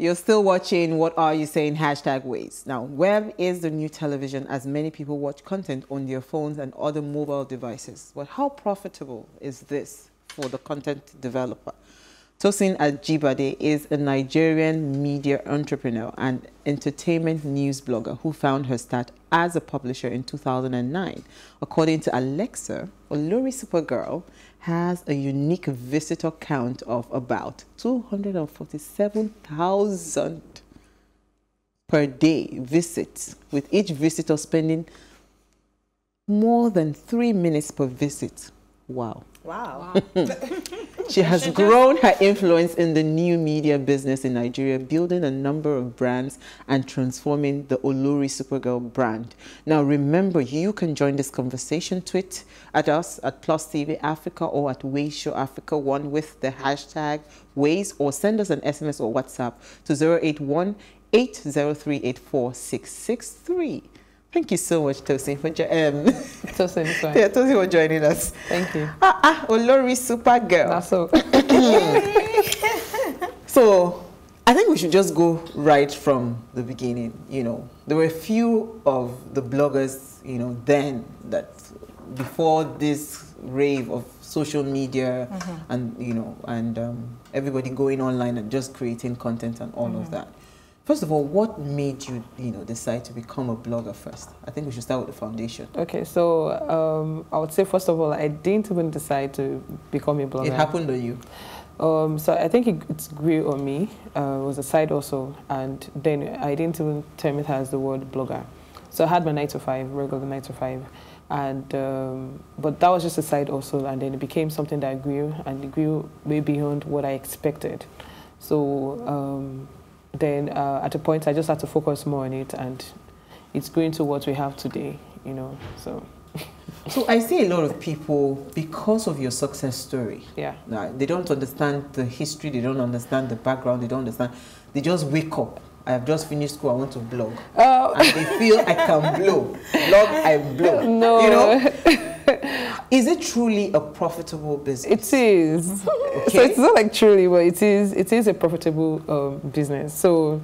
You're still watching What Are You Saying? Hashtag Ways. Now, web is the new television as many people watch content on their phones and other mobile devices. But how profitable is this for the content developer? Tosin Ajibade is a Nigerian media entrepreneur and entertainment news blogger who found her start as a publisher in 2009. According to Alexa, Olori Supergal has a unique visitor count of about 247,000 per day visits, with each visitor spending more than three minutes per visit. Wow. Wow. she has grown her influence in the new media business in Nigeria, building a number of brands and transforming the Olori Supergal brand. Now, remember, you can join this conversation. Tweet at us at Plus TV Africa or at Ways Show Africa 1 with the hashtag Ways or send us an SMS or WhatsApp to 081 803 84663. Thank you so much, Tosin, for um, Tosin, yeah, Tosin for joining us. Thank you. Ah, ah, Olori Supergal. That's so. so, I think we should just go right from the beginning. You know, there were a few of the bloggers, you know, then that before this rave of social media mm -hmm. and you know and um, everybody going online and just creating content and all mm -hmm. of mm-hmm. that First of all, what made you, you know, decide to become a blogger first? I think we should start with the foundation. Okay, so um, I would say first of all, I didn't even decide to become a blogger. It happened on you. Um, so I think it, it grew on me. Uh, it was a side also, and then I didn't even term it as the word blogger. So I had my nine to five, regular nine to five, and um, but that was just a side also, and then it became something that grew, and it grew way beyond what I expected. So um, then uh, at a point I just had to focus more on it and it's going to what we have today, you know, so. so I see a lot of people, because of your success story, yeah, they don't understand the history, they don't understand the background, they don't understand, they just wake up I have just finished school, I want to blog. Oh. And they feel I can blog. Blog, I blow. No. You know? is it truly a profitable business? It is. Okay. So it's not like truly, but it is it is a profitable um, business. So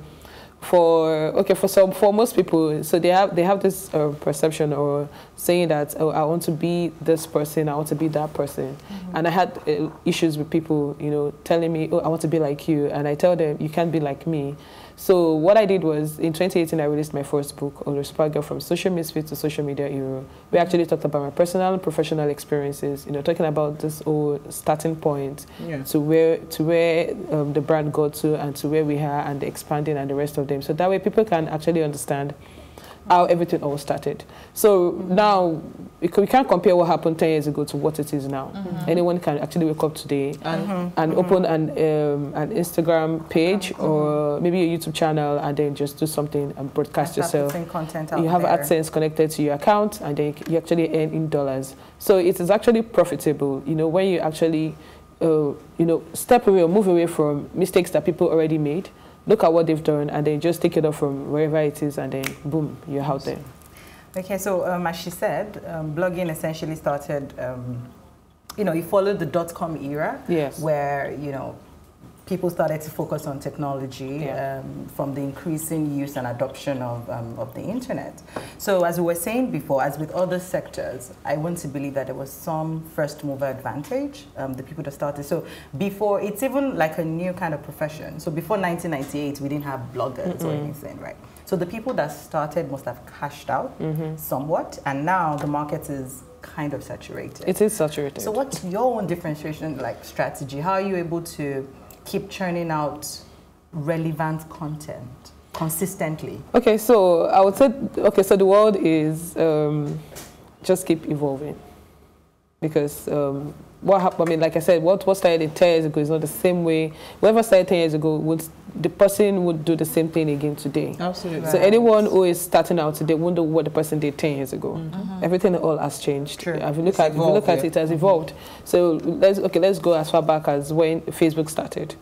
for okay for some for most people so they have they have this uh, perception or saying that oh I want to be this person I want to be that person mm -hmm. and I had uh, issues with people you know telling me oh I want to be like you and I tell them you can't be like me so what I did was in 2018 I released my first book, Olori Supergal from Social Misfit to Social Media Hero. We actually talked about my personal and professional experiences, you know, talking about this whole starting point yeah. to where to where um, the brand got to and to where we are and the expanding and the rest of them. So that way people can actually understand how everything all started. So now we can't compare what happened 10 years ago to what it is now. Mm -hmm. Anyone can actually wake up today and, mm -hmm. and open an, um, an Instagram page mm -hmm. or maybe a YouTube channel and then just do something and broadcast yourself. you have there. AdSense connected to your account and then you actually earn in dollars. So it is actually profitable, you know, when you actually, uh, you know, step away or move away from mistakes that people already made look at what they've done and then just take it off from wherever it is and then boom, you're out there. Okay, so um, as she said, um, blogging essentially started, um, you know, you followed the dot-com era. Yes. Where, you know, people started to focus on technology yeah. um, from the increasing use and adoption of, um, of the internet. So as we were saying before, as with other sectors, I want to believe that there was some first mover advantage, um, the people that started. So before, it's even like a new kind of profession. So before 1998, we didn't have bloggers mm or anything, right? So the people that started must have cashed out mm -hmm. somewhat, and now the market is kind of saturated. It is saturated. So what's your own differentiation like strategy? How are you able to keep churning out relevant content consistently? Okay, so I would say, okay, so the world is um, just keep evolving because um, what happened, I mean, like I said, what, what started 10 years ago is not the same way, whoever started 10 years ago, would, the person would do the same thing again today. Absolutely. So anyone who is starting out today won't know what the person did 10 years ago. Mm -hmm. Everything all has changed. True. If you look, at, evolved, if you look at it, it has evolved. So let's, okay, let's go as far back as when Facebook started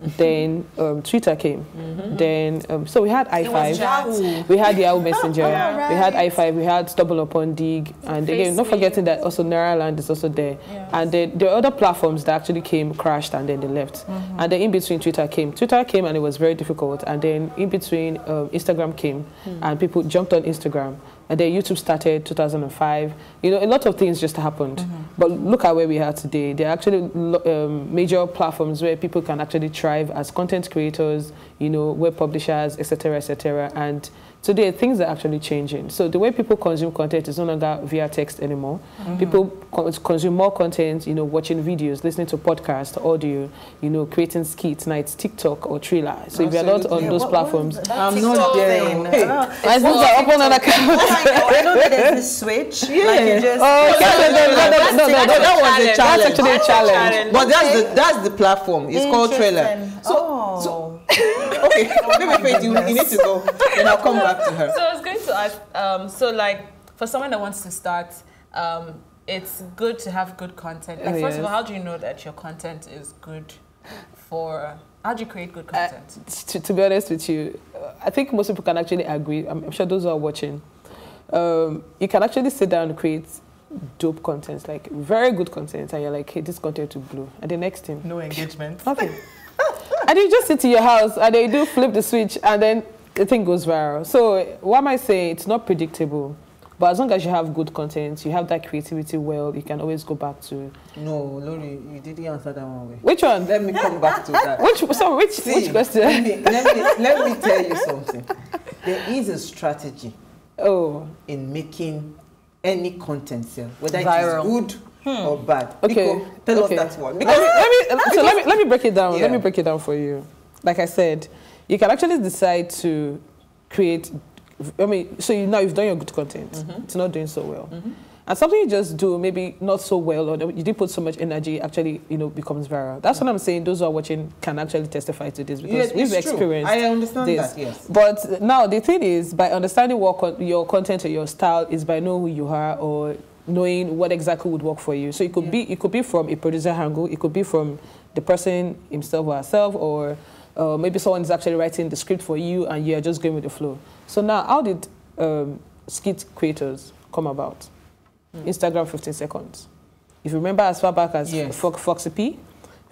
then um, Twitter came. Mm-hmm. Then um, so we had hi5, we had Yahoo Messenger, right. we had hi5, we had StumbleUpon Digg, and again, not forgetting that also Nairaland is also there. Yes. And then the other platforms that actually came crashed and then they left. Mm-hmm. And then in between Twitter came. Twitter came and it was very difficult. And then in between um, Instagram came mm-hmm. and people jumped on Instagram and then YouTube started 2005. You know, a lot of things just happened. Mm -hmm. But look at where we are today. There are actually um, major platforms where people can actually thrive as content creators, you know, web publishers, etc., etc. And today things are actually changing. So the way people consume content is no longer via text anymore. Mm -hmm. People co consume more content, you know, watching videos, listening to podcasts, audio, you know, creating skits, nights, TikTok or Triller. So Absolutely. if you're not on yeah, those what, platforms, what I'm not there. Hey. My sister open an account. Oh I know that there's this switch. Yeah. Like you just, oh, okay. no, no, no, no, no, no, no, that was a challenge. That's actually a challenge. But that's the that's the platform. It's called Triller. So, oh. so okay, maybe Faith, you, you need to go, and I'll come back to her. So I was going to ask, um, so like, for someone that wants to start, um, it's good to have good content. Like, first of all, how do you know that your content is good for, how do you create good uh, content? Uh, to, to, be honest with you, I think most people can actually agree, I'm, I'm sure those who are watching, um, you can actually sit down and create dope content, like very good content, and you're like, hey, this content will blow. And the next thing, no engagement. Nothing. And you just sit in your house and they do flip the switch and then the thing goes viral. So what am I saying? It's not predictable. But as long as you have good content, you have that creativity well, you can always go back to. No, Lori, you didn't answer that one way. Which one? Let me come back to that. which, sorry, which, See, which question? Let me, let, me, let me tell you something. There is a strategy oh. in making any content sell, whether Viral. it is good hmm. or bad. Okay. Nico, tell okay. us that one. Because let me, so let me let me break it down. Yeah. Let me break it down for you. Like I said, you can actually decide to create. I mean, so you now you've done your good content. Mm -hmm. It's not doing so well. Mm -hmm. And something you just do maybe not so well or you didn't put so much energy actually, you know, becomes viral. That's what I'm saying. Those who are watching can actually testify to this because we've experienced I understand this. that, yes. But now the thing is, by understanding what con your content or your style is by knowing who you are or knowing what exactly would work for you. So it could yeah. be it could be from a producer angle, it could be from the person himself or herself, or uh, maybe someone is actually writing the script for you and you're just going with the flow. So now, how did um, skit creators come about? Mm. Instagram 15 seconds. If you remember as far back as yes. Foxy P,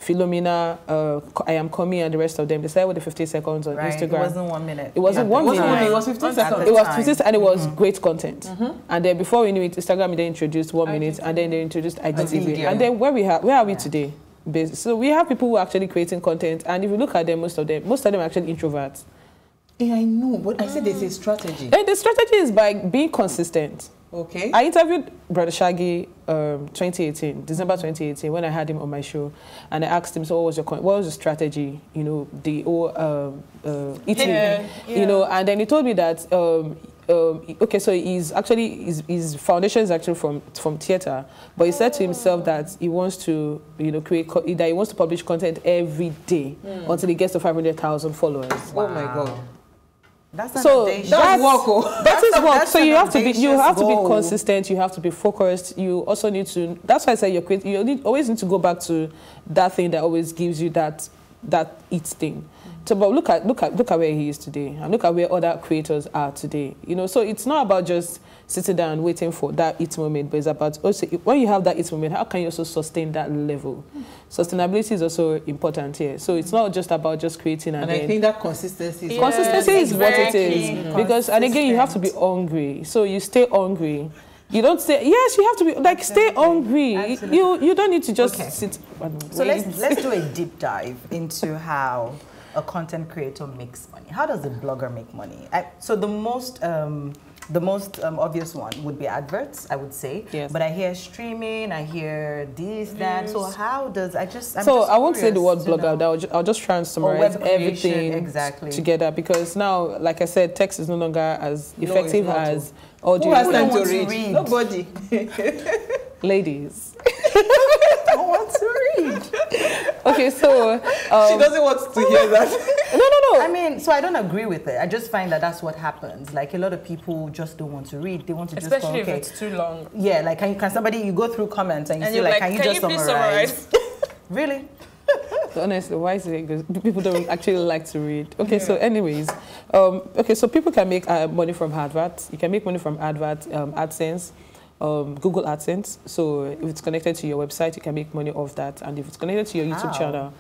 Philomena, uh, I am Komi, and the rest of them. They started with the 15 seconds on right. Instagram. It wasn't one minute. It wasn't one minute. It was 15 seconds. It was 15 and it was mm -hmm. great content. Mm -hmm. And then before we knew it, Instagram they introduced one minute, and then they introduced IGTV. And then where we have, where are we yeah. today? So we have people who are actually creating content, and if you look at them, most of them, most of them are actually introverts. Yeah, I know, but I said there's a strategy. And the strategy is by being consistent. Okay. I interviewed Broda Shaggi um, 2018, December 2018, when I had him on my show, and I asked him, "So what was your what was your strategy? You know, the whole um, uh, eating, yeah. you know?" And then he told me that. Um, um, okay, so he's actually his, his, foundation is actually from from theater, but he said to himself that he wants to, you know, create that he wants to publish content every day mm. until he gets to 500,000 followers. Wow. Oh my God! That's so that's, that's work. Oh. That is work. So you have to be you have goal. to be consistent. You have to be focused. You also need to. That's why I say you're. You need, always need to go back to that thing that always gives you that that it thing. So, but look at look at look at where he is today, and look at where other creators are today. You know, so it's not about just sitting down waiting for that it moment, but it's about also when you have that it moment, how can you also sustain that level? Sustainability is also important here. So it's not just about just creating and, and I think that consistency. Is consistency is what it is because and again you have to be hungry. So you stay hungry. You don't say yes. You have to be like stay hungry. Absolutely. You you don't need to just okay. sit. So let's let's do a deep dive into how a content creator makes money? How does a blogger make money? I, so the most um, the most um, obvious one would be adverts, I would say. Yes. But I hear streaming, I hear this, that. Yes. So how does I just? I'm so just I won't say the word blogger. I'll, ju I'll just try and summarize everything exactly. together because now, like I said, text is no longer as effective no, as audio. Who has time to read? read? Nobody. Ladies. I want to read. Okay, so um, she doesn't want to hear that. no, no, no. I mean, so I don't agree with it. I just find that that's what happens. Like a lot of people just don't want to read. They want to Especially just go, okay. if it's too long. Yeah, like can, can somebody you go through comments and you and see like, like, can you can just you summarize? summarize? really? Honestly, why is it because people don't actually like to read? Okay, yeah. so anyways, um, okay, so people can make uh, money from adverts. You can make money from adverts, um, AdSense, um, Google AdSense. So if it's connected to your website, you can make money off that. And if it's connected to your YouTube channel,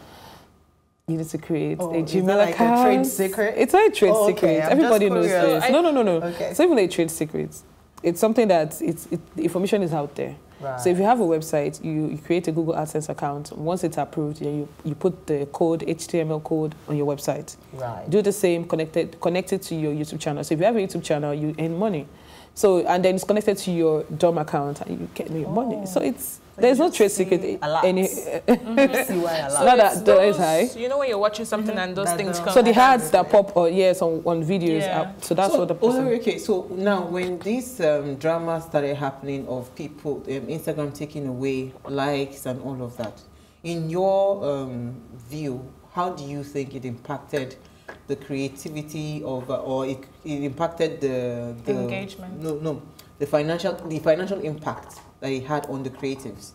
you need to create oh, a Gmail like account. A trade secret? It's not a trade oh, okay. secret. I'm Everybody knows this. I, no, no, no, no. Okay. It's even a trade secret. It's something that it's, it, the information is out there. Right. So if you have a website, you, you create a Google AdSense account. Once it's approved, you, you put the code, HTML code on your website. Right. Do the same, connected, connected to your YouTube channel. So if you have a YouTube channel, you earn money. So, and then it's connected to your DOM account and you get your oh. money. So it's, there's no trade secret. Any, mm-hmm. see why a lot. Not that those, high. You know when you're watching something mm -hmm. and those that things come. So the ads that pop, or yes, on, on videos. Yeah. Up, so that's so, what the person. Oh, okay. So now when this um, drama started happening of people, um, Instagram taking away likes and all of that, in your um, view, how do you think it impacted? The creativity of, uh, or it, it impacted the, the engagement. No, no, the financial, the financial impact that it had on the creatives.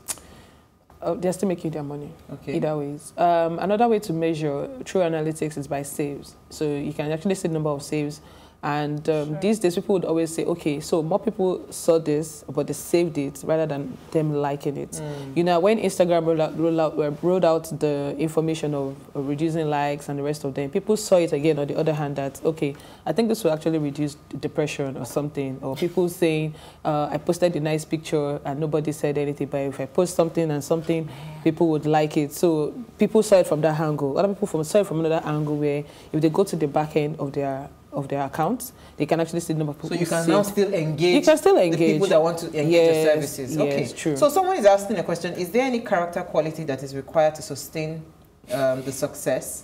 Uh, they're still making their money. Okay. Either ways. Um, another way to measure true analytics is by saves. So you can actually see the number of saves and um, sure. these days, people would always say, okay, so more people saw this, but they saved it rather than them liking it. Mm. You know, when Instagram rolled out, rolled out, uh, rolled out the information of, of, reducing likes and the rest of them, people saw it again on the other hand that, okay, I think this will actually reduce depression or something. Or people saying, uh, I posted a nice picture and nobody said anything, but if I post something and something, people would like it. So people saw it from that angle. Other people from, saw it from another angle where if they go to the back end of their of their accounts, they can actually see the number of people. So you can now still engage. You can still engage the people that want to engage yes, the services. Okay, yes, true. So someone is asking a question: Is there any character quality that is required to sustain um, the success?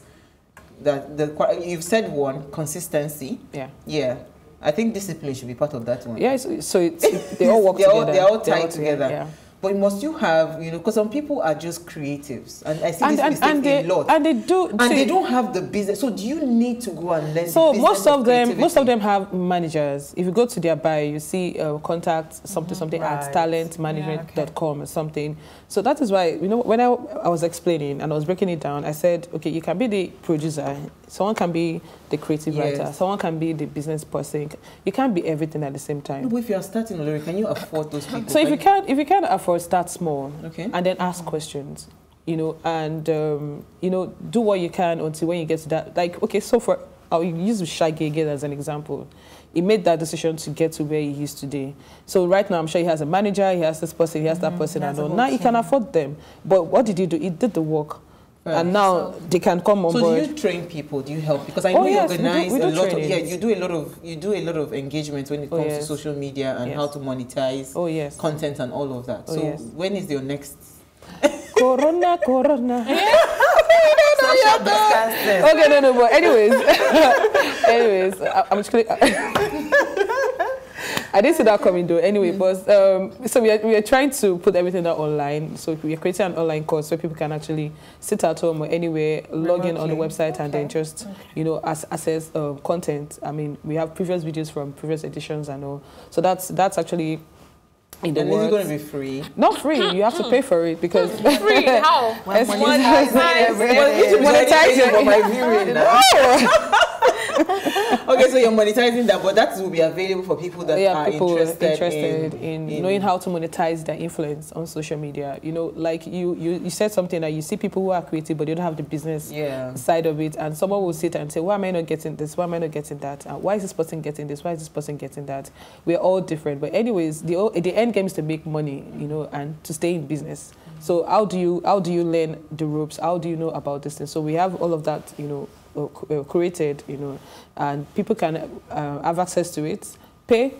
That the you've said one consistency. Yeah. Yeah. I think discipline should be part of that one. Yeah, so, so it's, they all work they're together. All, they're all tied they're all together. together. Yeah. But must you have, you know, because some people are just creatives, and I see and, this and, mistake and they, a lot. And they do, and see, they don't have the business. So do you need to go and learn? So most of, of them, most of them have managers. If you go to their bio, you see uh, contact something mm-hmm. something right. at talentmanagement.com yeah, okay. or something. So that is why you know when I, I was explaining and I was breaking it down, I said, okay, you can be the producer, someone can be the creative yes. writer, someone can be the business person. You can't be everything at the same time. No, but if you are starting, Olori, can you afford those people? So if you can, if you can afford, start small okay. and then ask questions you know and um, you know do what you can until when you get to that like okay so for i'll use shaggi again as an example he made that decision to get to where he is today. So right now, I'm sure he has a manager, he has this person, he has mm -hmm. that person, and all. Now he can afford them. But what did he do? He did the work. Right. And now so, they can come on so board. So do you train people? Do you help? Because I oh, know oh, yes, you organize we do, we do a lot of yeah. You do a lot of you do a lot of engagement when it oh, comes oh, yes. to social media and yes. how to monetize oh, yes. content and all of that. Oh, so yes. when is your next? corona, Corona. okay, no, no, but anyways, anyways, I, I'm just. I didn't see that coming though. Anyway, mm. but um, so we are, we are trying to put everything out online. So we are creating an online course where people can actually sit at home or anywhere, log in on the website, okay. and then just okay. you know as, access uh, content. I mean, we have previous videos from previous editions and all. So that's that's actually in the and works. is it going to be free? Not free. You have to pay for it because free. How? Monetize. Monetize. my viewing now. okay, so you're monetizing that, but that will be available for people that yeah, are people interested, interested in, in, knowing how to monetize their influence on social media. You know, like you, you, you said something that you see people who are creative, but they don't have the business yeah. side of it, and someone will sit and say, "Why am I not getting this? Why am I not getting that? Uh, why is this person getting this? Why is this person getting that?" We're all different, but anyways, the the end game is to make money, you know, and to stay in business. So how do you how do you learn the ropes? How do you know about this thing? So we have all of that, you know, created, you know, and people can uh, have access to it, pay,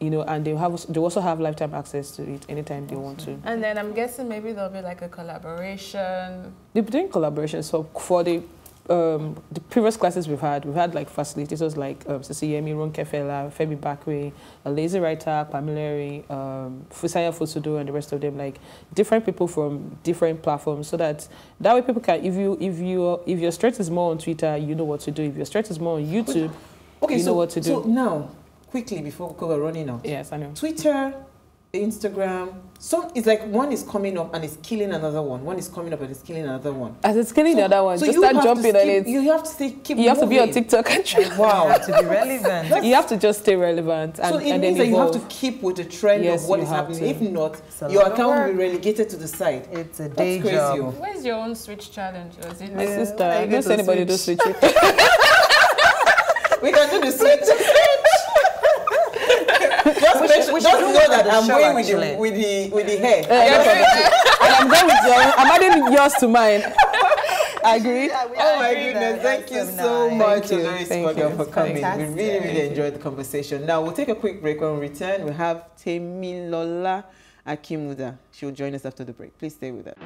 you know, and they have they also have lifetime access to it anytime they want to. And then I'm guessing maybe there'll be like a collaboration. They're doing collaboration. So for the um, the previous classes we've had, we've had like facilitators like um, Yemi, Ron Kefela, Femi Bakwe, a lazy writer, Pamileri, um, Fisayo Fosudo, and the rest of them, like different people from different platforms, so that that way people can, if you if you if your strength is more on Twitter, you know what to do. If your strength is more on YouTube, okay, you so, know what to do. So now, quickly before we're running out. Yes, I know. Twitter Instagram. So it's like one is coming up and it's killing another one. One is coming up and it's killing another one. As it's killing So- the other one, so just you start have to jumping on it. You have to stay, keep You have to be on. TikTok and trend. Wow. to be relevant. You have to just stay relevant and, so it and means then that you have to keep with the trend Yes, of what you is have happening. to. If not, It's your lot of account will be relegated to the side. It's a That's day crazy. job. Where's your own switch challenge? Or is it My sister, I I get don't to see anybody do switch. switch. We can do the switch. just We make, should- we just should do know that I'm show, going with the, with the with the hair. Uh, and I'm going with yours. I'm adding yours to mine. I agree. Oh my goodness, thank you so much, Thank you, Olori thank you. for coming. We really, really enjoyed the conversation. Now, we'll take a quick break. When we return, we have Temilola Akimuda. She'll join us after the break. Please stay with us.